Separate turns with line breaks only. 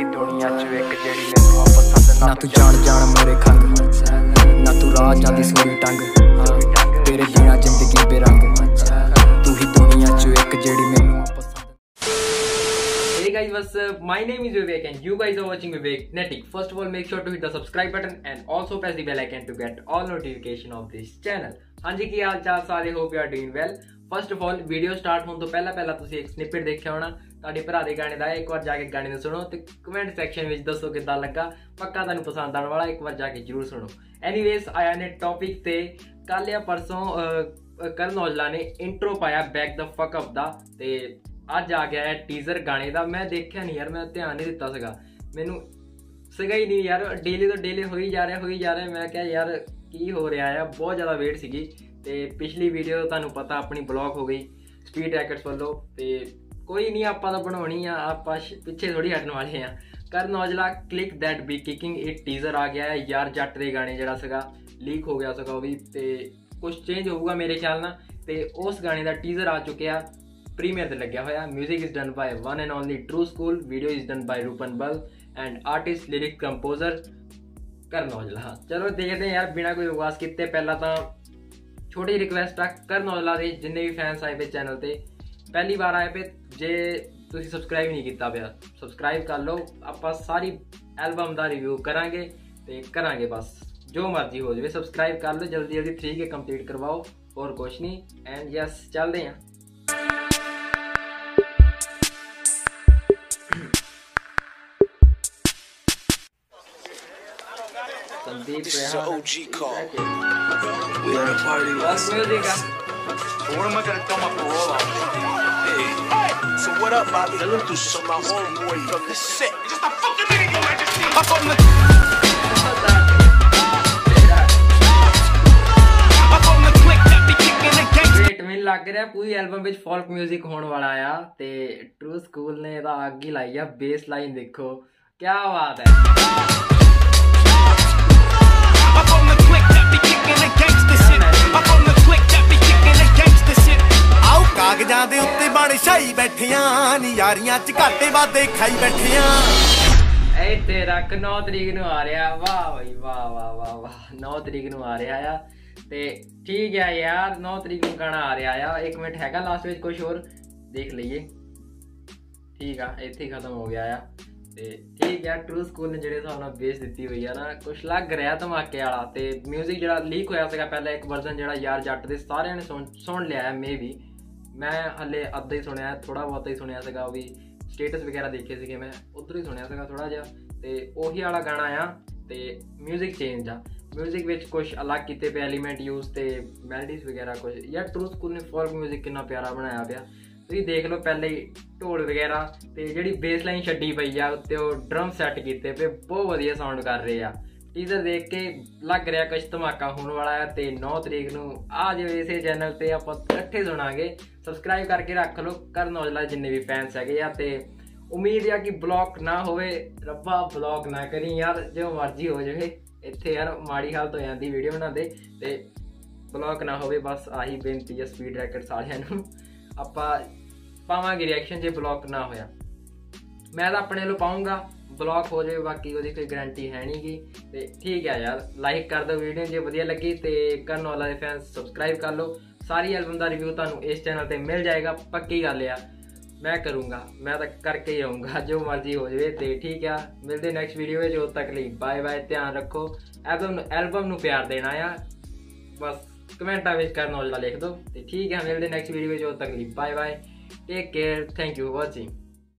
ਹੀ ਦੁਨੀਆ 'ਚ ਇੱਕ ਜਿਹੜੀ ਮੈਨੂੰ ਆ ਪਸੰਦ
ਨਾ ਤੂੰ ਜਾਣ ਜਾਣ ਮੋਰੇ ਖੰਗ ਨਾ ਤੂੰ ਰਾਹ ਜਾਂਦੀ ਸੂਈ ਟੰਗ ਤੇਰੇ ਬਿਨਾ ਜ਼ਿੰਦਗੀ ਬੇਰੰਗ ਤੂੰ ਹੀ ਦੁਨੀਆ 'ਚ ਇੱਕ ਜਿਹੜੀ ਮੈਨੂੰ ਆ ਪਸੰਦ
Hey guys, what's up? My name is Vivek and you guys are watching Vivek Netic. First of all, make sure to hit the subscribe button and also press the bell icon to get all notification of this channel. ਹਾਂਜੀ ਕੀ ਹਾਲ ਚਾਲ ਸਾਰੇ hope you are doing well first of all video start ਹੋਣ ਤੋਂ ਪਹਿਲਾਂ ਪਹਿਲਾਂ ਤੁਸੀਂ ਇੱਕ ਸਨਿਪਟ ਦੇਖਿਆ ਹੋਣਾ। ਤੁਹਾਡੇ ਭਰਾ ਦੇ ਗਾਣੇ ਦਾ ਇੱਕ ਵਾਰ ਜਾ ਕੇ ਗਾਣੇ ਨੂੰ ਸੁਣੋ ਤੇ ਕਮੈਂਟ ਸੈਕਸ਼ਨ ਵਿੱਚ ਦੱਸੋ ਕਿੱਦਾਂ ਲੱਗਾ। ਪੱਕਾ ਤੁਹਾਨੂੰ ਪਸੰਦ ਆਉਣ ਵਾਲਾ, ਇੱਕ ਵਾਰ ਜਾ ਕੇ ਜਰੂਰ ਸੁਣੋ। ਐਨੀਵੇਜ਼ ਆਇਆ ਨੇ ਟੌਪਿਕ ਤੇ। ਕੱਲ ਜਾਂ ਪਰਸੋਂ ਕਰਨ ਔਜਲਾ ਨੇ ਇੰਟਰੋ ਪਾਇਆ ਬੈਕ ਦਾ ਫਕ ਅਪ ਦਾ ਤੇ ਅੱਜ ਆ ਗਿਆ ਹੈ ਟੀਜ਼ਰ ਗਾਣੇ ਦਾ। ਮੈਂ ਦੇਖਿਆ ਨਹੀਂ ਯਾਰ, ਮੈਂ ਧਿਆਨ ਨਹੀਂ ਦਿੱਤਾ ਸੀਗਾ। ਮੈਨੂੰ ਸੀਗਾ ਹੀ ਨਹੀਂ ਯਾਰ ਡੇਲੀ ਤੋਂ ਡੇਲੀ ਹੋਈ ਜਾ ਰਿਹਾ, ਹੋਈ ਜਾ ਰਿਹਾ। ਮੈਂ ਕਿਹਾ ਯਾਰ ਕੀ ਹੋ ਰਿਹਾ ਆ, ਬਹੁਤ ਜ਼ਿਆਦਾ ਵੇਟ ਸੀਗੀ ਤੇ ਪਿਛਲੀ ਵੀਡੀਓ ਤੁਹਾਨੂੰ ਪਤਾ ਆਪਣੀ ਬਲੌਕ ਹੋ ਗਈ ਸਪੀਡ ਰੈਕਟਸ ਵੱਲੋਂ ਤੇ ਕੋਈ ਨਹੀਂ ਆਪਾਂ ਤਾਂ ਬਣਾਉਣੀ ਆ, ਆਪਾਂ ਪਿੱਛੇ ਥੋੜੀ ਹਟਣ ਵਾਲੇ ਆ। Karan Aujla click that B kicking ਇਹ ਟੀਜ਼ਰ ਆ ਗਿਆ ਹੈ ਯਾਰ ਜੱਟ ਦੇ ਗਾਣੇ ਜਿਹੜਾ ਸੀਗਾ ਲੀਕ ਹੋ ਗਿਆ ਸੀਗਾ ਉਹ ਵੀ ਤੇ ਕੁਝ ਚੇਂਜ ਹੋਊਗਾ ਮੇਰੇ ਖਿਆਲ ਨਾਲ ਤੇ ਉਸ ਗਾਣੇ ਦਾ ਟੀਜ਼ਰ ਆ ਚੁੱਕਿਆ ਪ੍ਰੀਮੀਅਰ ਤੇ ਲੱਗਿਆ ਹੋਇਆ। 뮤직 is done by one and only true school video is done by Rupan Bal and artist ਲਿਰਿਕ composer ਕਰਨ ਔਜਲਾ ਚਲੋ ਦੇਖਦੇ ਹਾਂ ਯਾਰ, ਬਿਨਾ ਕੋਈ ਬਕਵਾਸ ਕੀਤੇ, ਪਹਿਲਾਂ ਤਾਂ ਛੋਟੀ ਰਿਕਵੈਸਟ ਆ ਕਰਨ ਔਜਲਾ ਦੇ, ਜਿੰਨੇ ਵੀ ਫੈਨਸ ਆਏ ਪਏ ਚੈਨਲ ਤੇ। ਪਹਿਲੀ ਵਾਰ ਆਏ ਪਏ, ਜੇ ਤੁਸੀਂ ਸਬਸਕ੍ਰਾਈਬ ਨਹੀਂ ਕੀਤਾ ਪਿਆ ਸਬਸਕ੍ਰਾਈਬ ਕਰ ਲਓ। ਆਪਾਂ ਸਾਰੀ ਐਲਬਮ ਦਾ ਰਿਵਿਊ ਕਰਾਂਗੇ ਤੇ ਕਰਾਂਗੇ ਬਸ। ਜੋ ਮਰਜ਼ੀ ਹੋ ਜਾਵੇ ਸਬਸਕ੍ਰਾਈਬ ਕਰ ਲਓ ਜਲਦੀ ਜਲਦੀ 3 ਕੇ ਕੰਪਲੀਟ ਕਰਵਾਓ, ਹੋਰ ਕੁਛ ਨਹੀਂ। ਐਂਡ ਯਸ ਚੱਲਦੇ ਹਾਂ।
This is an OG call. We at a party last
ਆ
But when am I gonna throw my parole out? Hey, so what up, Bobby? So my homeboy from the set. Just a fucking minute, your majesty. Up on the, on
ਮੈਨੂੰ ਲੱਗ ਰਿਹਾ ਪੂਰੀ album ਵਿੱਚ folk 뮤직 ਹੋਣ ਵਾਲਾ ਆ ਤੇ true school ਨੇ ਇਹਦਾ ਅੱਗ ਹੀ ਲਾਈ ਆ ਬੇਸ ਲਾਈਨ ਦੇਖੋ ਕੀ ਬਾਤ ਹੈ
kicking the gangsta shit. Up on the click that be kicking the gangsta shit.
ਆਓ ਕਾਗਜ਼ਾਂ ਦੇ ਉੱਤੇ ਬਣ ਛਾਈ ਬੈਠੀਆਂ ਨੀ ਯਾਰੀਆਂ ਚ ਘਾਟੇ ਵਾਦੇ ਖਾਈ ਬੈਠੀਆਂ।
ਐ ਤੇ ਰੱਖ 9 ਤਰੀਕ ਨੂੰ ਆ ਰਿਹਾ। ਵਾਹ ਬਈ ਵਾਹ ਵਾਹ ਵਾਹ ਵਾਹ। 9 ਤਰੀਕ ਨੂੰ ਆ ਰਿਹਾ ਆ। ਤੇ ਠੀਕ ਹੈ ਯਾਰ 9 ਤਰੀਕ ਨੂੰ ਗਾਣਾ ਆ ਰਿਹਾ ਆ। ਇੱਕ ਮਿੰਟ ਹੈਗਾ ਲਾਸਟ ਵਿੱਚ ਕੁਝ ਹੋਰ। ਦੇਖ ਲਈਏ। ਠੀਕ ਆ ਇੱਥੇ ਖਤਮ ਹੋ ਗਿਆ ਆ। ਤੇ ਠੀਕ ਆ ਟਰੂ ਸਕੂਲ ਨੇ ਜਿਹੜੇ ਹਿਸਾਬ ਨਾਲ ਬੇਸ ਦਿੱਤੀ ਹੋਈ ਆ ਨਾ ਕੁਝ ਲੱਗ ਰਿਹਾ ਧਮਾਕੇ ਵਾਲਾ ਤੇ 뮤직 ਜਿਹੜਾ ਲੀਕ ਹੋਇਆ ਸੀਗਾ ਪਹਿਲਾਂ ਇੱਕ ਵਰਜ਼ਨ ਜਿਹੜਾ ਯਾਰ ਜੱਟ ਦੇ ਸਾਰਿਆਂ ਨੇ ਸੁਣ ਸੁਣ ਲਿਆ ਹੈ ਮੇ ਵੀ ਮੈਂ ਹੱਲੇ ਅੱਧਾ ਹੀ ਸੁਣਿਆ ਥੋੜਾ ਬਹੁਤਾ ਹੀ ਸੁਣਿਆ ਸੀਗਾ ਉਹ ਵੀ ਸਟੇਟਸ ਵਗੈਰਾ ਦੇਖੇ ਸੀਗੇ ਮੈਂ ਉਧਰ ਹੀ ਸੁਣਿਆ ਸੀਗਾ ਥੋੜਾ ਜਿਹਾ ਤੇ ਉਹੀ ਵਾਲਾ ਗਾਣਾ ਆ ਤੇ 뮤직 ਚੇਂਜ ਆ 뮤직 ਵਿੱਚ ਕੁਝ ਅਲੱਗ ਕੀਤੇ ਪਏ ਐਲੀਮੈਂਟ ਯੂਜ਼ ਤੇ ਮੈਲੋਡੀਜ਼ ਵਗੈਰਾ ਕੁਝ ਯਾਰ ਟਰੂ ਸਕੂਲ ਨੇ ਫੋਲਕ 뮤직 ਕਿੰਨਾ ਪਿਆਰਾ ਬਣਾਇਆ ਪਿਆ ਤੁਸੀਂ ਦੇਖ ਲਓ ਪਹਿਲੇ ਢੋਲ ਵਗੈਰਾ ਤੇ ਜਿਹੜੀ ਬੇਸ ਲਾਈਨ ਛੱਡੀ ਪਈ ਆ ਉੱਤੇ ਉਹ ਡਰਮ ਸੈੱਟ ਕੀਤੇ ਪਏ, ਬਹੁਤ ਵਧੀਆ ਸਾਊਂਡ ਕਰ ਰਹੇ ਆ। ਟੀਜ਼ਰ ਦੇਖ ਕੇ ਲੱਗ ਰਿਹਾ ਕੁਝ ਧਮਾਕਾ ਹੋਣ ਵਾਲਾ ਹੈ ਤੇ 9 ਤਰੀਕ ਨੂੰ ਆ ਜਿਓ ਇਸੇ ਚੈਨਲ ਤੇ ਆਪਾਂ ਇਕੱਠੇ ਸੁਣਾਂਗੇ। ਸਬਸਕ੍ਰਾਈਬ ਕਰਕੇ ਰੱਖ ਲਓ, ਕਰਨ ਔਜਲਾ ਜਿੰਨੇ ਵੀ ਫੈਨਸ ਹੈਗੇ ਆ ਤੇ ਉਮੀਦ ਆ ਕਿ ਬਲੌਕ ਨਾ ਹੋਵੇ, ਰੱਬਾ ਬਲੌਕ ਨਾ ਕਰੀ ਯਾਰ, ਜੋ ਮਰਜ਼ੀ ਹੋ ਜਾਵੇ। ਇੱਥੇ ਯਾਰ ਮਾੜੀ ਹਾਲਤ ਹੋ ਜਾਂਦੀ ਵੀਡੀਓ ਬਣਾਉਂਦੇ ਤੇ ਬਲੌਕ ਨਾ ਹੋਵੇ, ਬਸ ਆਹੀ ਬੇਨਤੀ ਹੈ ਸਪੀਡ ਰੈਕਟ ਸਾਰਿਆਂ ਨੂੰ। ਆਪਾਂ ਪਾਵਾਂਗੇ ਰਿਐਕਸ਼ਨ ਜੇ ਬਲੌਕ ਨਾ ਹੋਇਆ। ਮੈਂ ਤਾਂ ਆਪਣੇ ਵੱਲੋਂ ਪਾਉਂਗਾ ਬਲੌਕ ਹੋ ਜਾਵੇ, ਬਾਕੀ ਉਹਦੀ ਕੋਈ ਗਾਰੰਟੀ ਹੈ ਨਹੀਂਗੀ ਤੇ ਠੀਕ ਹੈ ਯਾਰ ਲਾਈਕ ਕਰ ਦਿਓ ਵੀਡੀਓ ਜੇ ਵਧੀਆ ਲੱਗੀ ਤੇ ਕਰਨ ਵਾਲਾ ਦੇ ਫੈਨਸ ਸਬਸਕ੍ਰਾਈਬ ਕਰ ਲਓ। ਸਾਰੀ ਐਲਬਮ ਦਾ ਰਿਵਿਊ ਤੁਹਾਨੂੰ ਇਸ ਚੈਨਲ ਤੇ ਮਿਲ ਜਾਏਗਾ, ਪੱਕੀ ਗੱਲ ਆ। ਮੈਂ ਕਰੂੰਗਾ, ਮੈਂ ਤਾਂ ਕਰਕੇ ਹੀ ਆਉਂਗਾ ਜੋ ਮਰਜ਼ੀ ਹੋ ਜਾਵੇ ਤੇ ਠੀਕ ਆ। ਮਿਲਦੇ ਨੈਕਸਟ ਵੀਡੀਓ ਵਿੱਚ, ਉਦੋਂ ਤੱਕ ਲਈ ਬਾਏ ਬਾਏ ਧਿਆਨ ਰੱਖੋ। ਐਲਬਮ ਨੂੰ ਐਲਬਮ ਨੂੰ ਪਿਆਰ ਦੇਣਾ ਆ। ਬਸ, ਕਮੈਂਟਾਂ ਵਿੱਚ ਕਰਨ ਔਜਲਾ ਲਿਖ ਦਿਓ ਤੇ ਠੀਕ ਆ, ਮਿਲਦੇ ਨੈਕਸਟ ਵੀਡੀਓ ਵਿੱਚ, ਉਦੋਂ ਤੱਕ ਲਈ bye bye Take care. Thank you for watching.